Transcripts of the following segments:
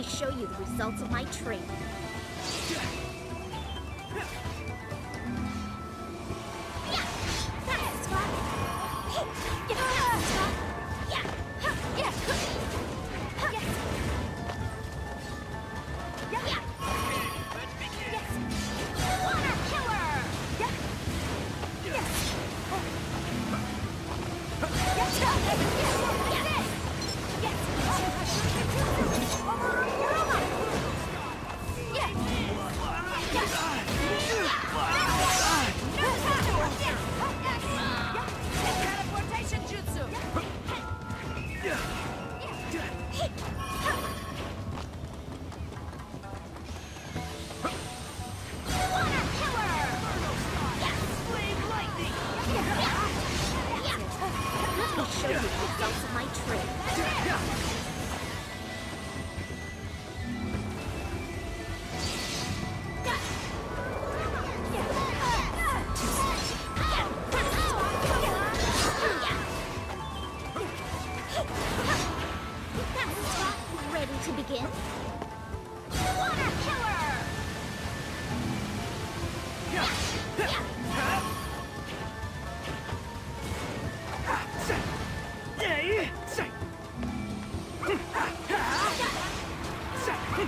me show you the results of my training.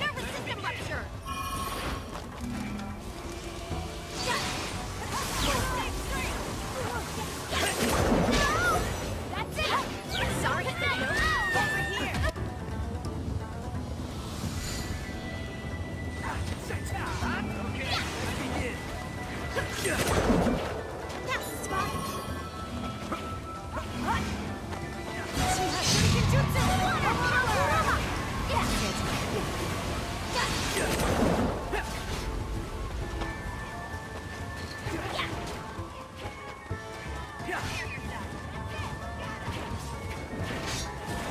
No!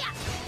Yeah.